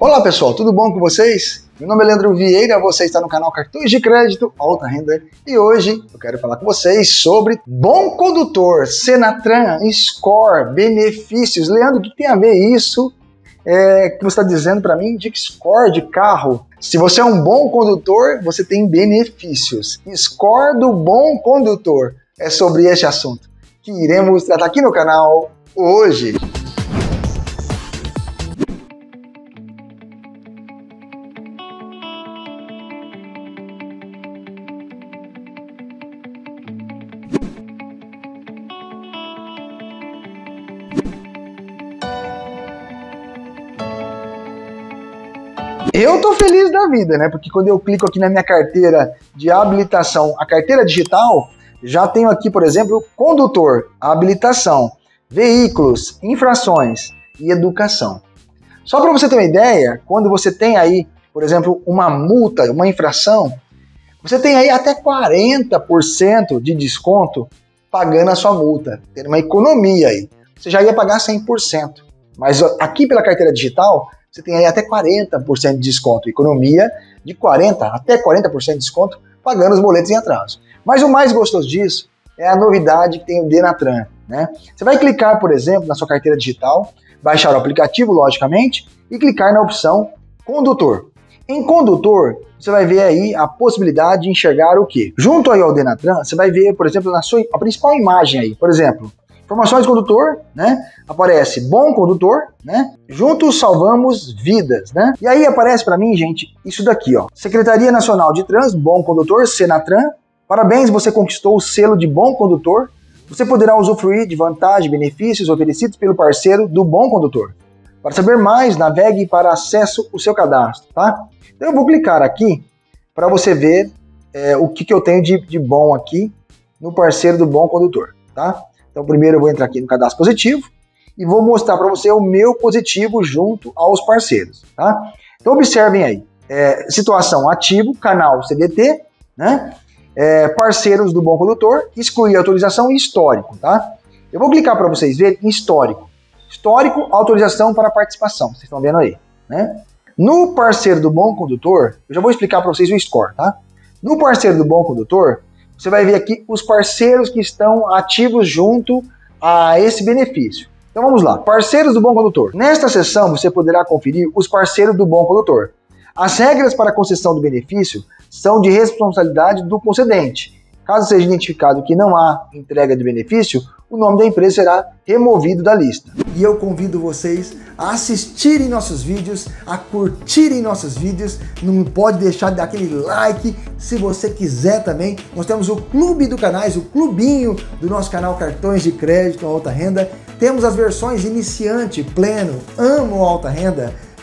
Olá pessoal, tudo bom com vocês? Meu nome é Leandro Vieira, você está no canal Cartões de Crédito Alta Renda e hoje eu quero falar com vocês sobre Bom Condutor, Senatran, Score, benefícios. Leandro, o que tem a ver isso é, que você está dizendo para mim de score de carro? Se você é um bom condutor, você tem benefícios. Score do bom condutor é sobre este assunto que iremos tratar aqui no canal hoje. Eu tô feliz da vida, né? Porque quando eu clico aqui na minha carteira de habilitação, a carteira digital, já tenho aqui, por exemplo, condutor, habilitação, veículos, infrações e educação. Só para você ter uma ideia, quando você tem aí, por exemplo, uma multa, uma infração, você tem aí até 40% de desconto pagando a sua multa, tendo uma economia aí. Você já ia pagar 100%. Mas aqui pela carteira digital, você tem aí até 40% de desconto, economia de 40 até 40% de desconto pagando os boletos em atraso. Mas o mais gostoso disso é a novidade que tem o Denatran. Né? Você vai clicar, por exemplo, na sua carteira digital, baixar o aplicativo, logicamente, e clicar na opção Condutor. Em Condutor, você vai ver aí a possibilidade de enxergar o quê? Junto aí ao Denatran, você vai ver, por exemplo, na sua a principal imagem aí, por exemplo, Informações de condutor, né? Aparece bom condutor, né? Juntos salvamos vidas, né? E aí aparece para mim, gente, isso daqui, ó. Secretaria Nacional de Trânsito, bom condutor, Senatran. Parabéns, você conquistou o selo de bom condutor. Você poderá usufruir de vantagens e benefícios oferecidos pelo parceiro do bom condutor. Para saber mais, navegue para acesso o seu cadastro, tá? Então eu vou clicar aqui para você ver é, o que, que eu tenho de, de bom aqui no parceiro do bom condutor, tá? Então, primeiro eu vou entrar aqui no cadastro positivo e vou mostrar para você o meu positivo junto aos parceiros, tá? Então, observem aí. É, situação ativo, canal CDT, né? É, parceiros do Bom Condutor, excluir autorização e histórico, tá? Eu vou clicar para vocês verem em histórico. Histórico, autorização para participação, vocês estão vendo aí, né? No parceiro do Bom Condutor, eu já vou explicar para vocês o score, tá? No parceiro do Bom Condutor, você vai ver aqui os parceiros que estão ativos junto a esse benefício. Então vamos lá, parceiros do Bom Condutor. Nesta seção você poderá conferir os parceiros do Bom Condutor. As regras para a concessão do benefício são de responsabilidade do concedente. Caso seja identificado que não há entrega de benefício, o nome da empresa será removido da lista. E eu convido vocês a assistirem nossos vídeos, a curtirem nossos vídeos. Não pode deixar de dar aquele like se você quiser também. Nós temos o clube do canais, o clubinho do nosso canal Cartões de Crédito Alta Renda. Temos as versões iniciante, pleno, amo alta renda,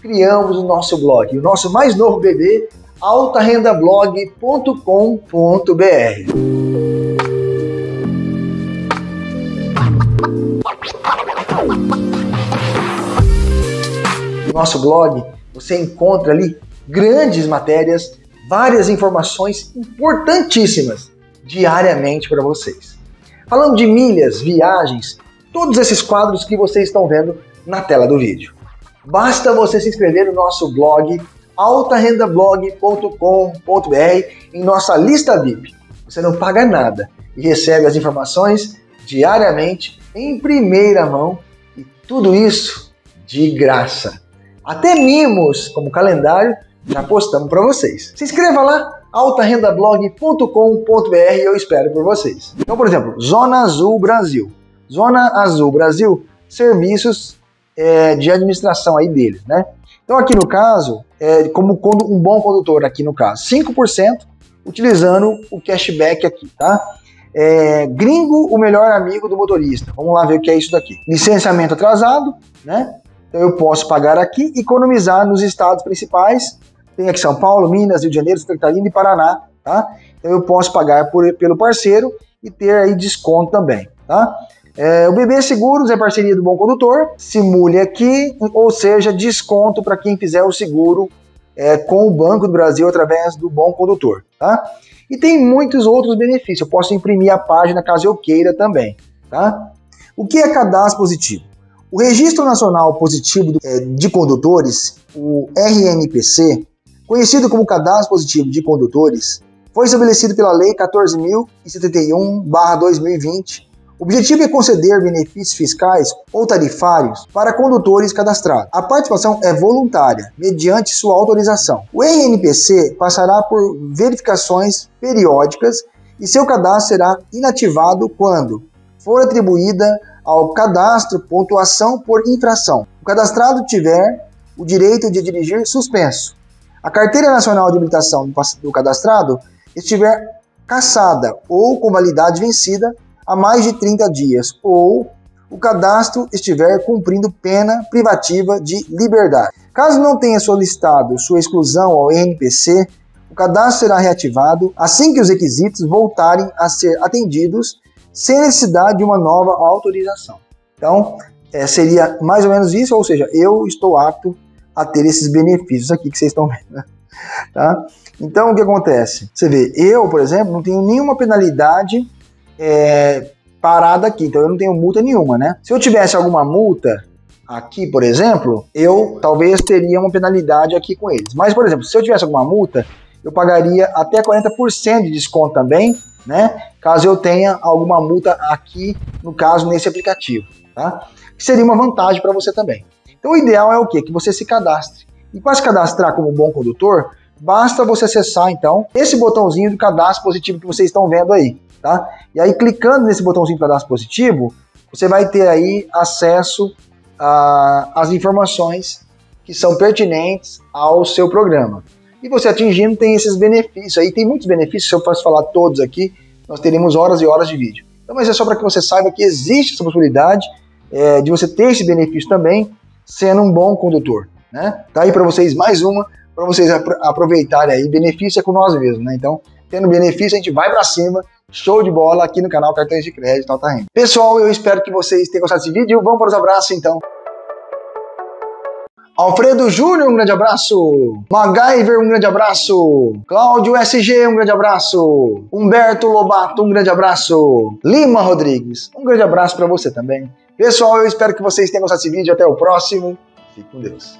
criamos o nosso blog, o nosso mais novo bebê, altarendablog.com.br. No nosso blog você encontra ali grandes matérias, várias informações importantíssimas diariamente para vocês. Falando de milhas, viagens, todos esses quadros que vocês estão vendo na tela do vídeo. Basta você se inscrever no nosso blog altarendablog.com.br em nossa lista VIP. Você não paga nada e recebe as informações diariamente em primeira mão e tudo isso de graça. Até mimos, como calendário, já postamos para vocês. Se inscreva lá, altarendablog.com.br eu espero por vocês. Então, por exemplo, Zona Azul Brasil. Zona Azul Brasil, serviços é, de administração aí deles, né? Então aqui no caso, é, como um bom condutor aqui no caso, 5% utilizando o cashback aqui, tá? É, gringo, o melhor amigo do motorista. Vamos lá ver o que é isso daqui. Licenciamento atrasado, né? Então eu posso pagar aqui, economizar nos estados principais tem aqui São Paulo, Minas, Rio de Janeiro, Santa Catarina e Paraná, tá? Então eu posso pagar por, pelo parceiro e ter aí desconto também, tá? É, o BB Seguros é parceria do Bom Condutor, simule aqui, ou seja, desconto para quem fizer o seguro é, com o Banco do Brasil através do Bom Condutor, tá? E tem muitos outros benefícios, eu posso imprimir a página caso eu queira também, tá? O que é cadastro positivo? O Registro Nacional Positivo é, de Condutores, o RNPC, conhecido como Cadastro Positivo de Condutores, foi estabelecido pela Lei 14.071-2020 o objetivo é conceder benefícios fiscais ou tarifários para condutores cadastrados. A participação é voluntária, mediante sua autorização. O RNPC passará por verificações periódicas e seu cadastro será inativado quando for atribuída ao cadastro pontuação por infração. O cadastrado tiver o direito de dirigir suspenso. A Carteira Nacional de Habilitação do cadastrado estiver cassada ou com validade vencida há mais de 30 dias ou o cadastro estiver cumprindo pena privativa de liberdade. Caso não tenha solicitado sua exclusão ao NPC, o cadastro será reativado assim que os requisitos voltarem a ser atendidos, sem necessidade de uma nova autorização. Então, é, seria mais ou menos isso, ou seja, eu estou apto a ter esses benefícios aqui que vocês estão vendo. Né? Tá? Então, o que acontece? Você vê, eu, por exemplo, não tenho nenhuma penalidade é, parada aqui, então eu não tenho multa nenhuma, né? Se eu tivesse alguma multa aqui, por exemplo, eu talvez teria uma penalidade aqui com eles. Mas, por exemplo, se eu tivesse alguma multa, eu pagaria até 40% de desconto também, né? Caso eu tenha alguma multa aqui, no caso, nesse aplicativo, tá? Que seria uma vantagem para você também. Então, o ideal é o quê? Que você se cadastre. E para se cadastrar como bom condutor, basta você acessar, então, esse botãozinho do cadastro positivo que vocês estão vendo aí tá? E aí, clicando nesse botãozinho cadastro positivo, você vai ter aí acesso às informações que são pertinentes ao seu programa. E você atingindo tem esses benefícios aí, tem muitos benefícios, se eu fosse falar todos aqui, nós teríamos horas e horas de vídeo. Então, mas é só para que você saiba que existe essa possibilidade é, de você ter esse benefício também, sendo um bom condutor. Né? Tá aí para vocês mais uma, para vocês aproveitarem aí, benefício é com nós mesmos, né? Então, tendo benefício, a gente vai para cima Show de bola aqui no canal Cartões de Crédito Alta Renda. Pessoal, eu espero que vocês tenham gostado desse vídeo. Vamos para os abraços então. Alfredo Júnior, um grande abraço. MacGyver, um grande abraço. Cláudio SG, um grande abraço. Humberto Lobato, um grande abraço. Lima Rodrigues, um grande abraço para você também. Pessoal, eu espero que vocês tenham gostado desse vídeo. Até o próximo. Fique com Deus.